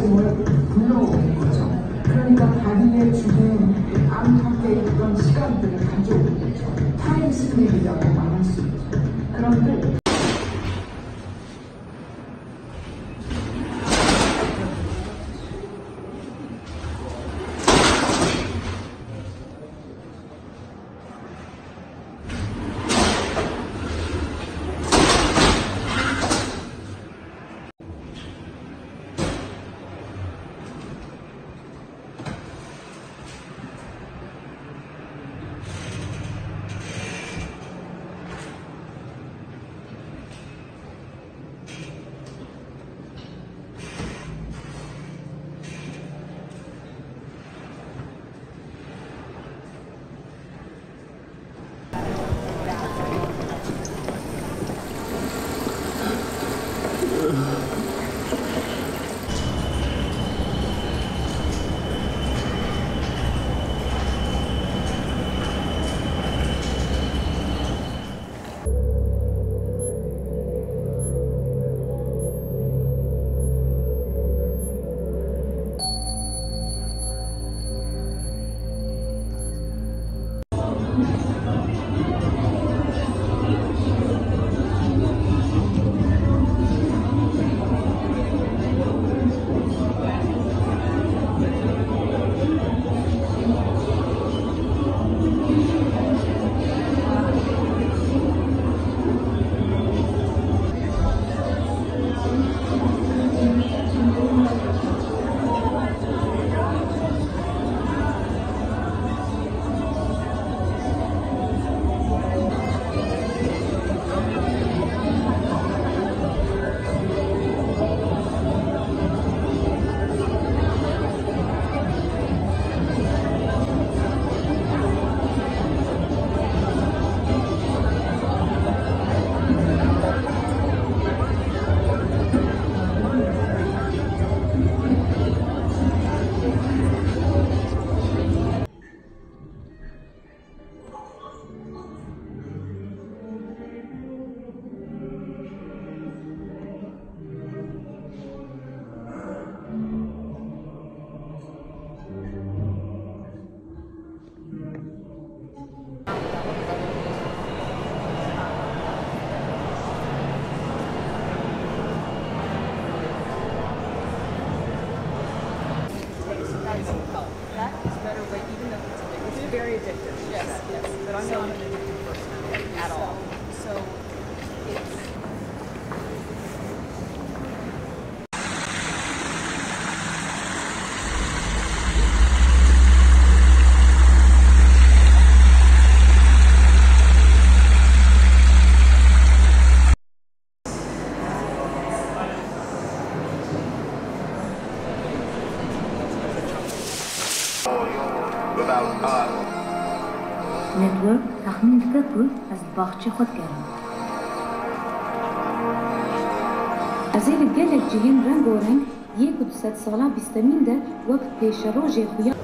말씀을 불러온 거죠. 그러니까 다리에 주변 without us. نتورک تخمین دکه پول از باخچه خود کرد. از این گلک جهین رنگ و رنگ یک و دوست سالا بیستمین ده وقت پیش روژ خویا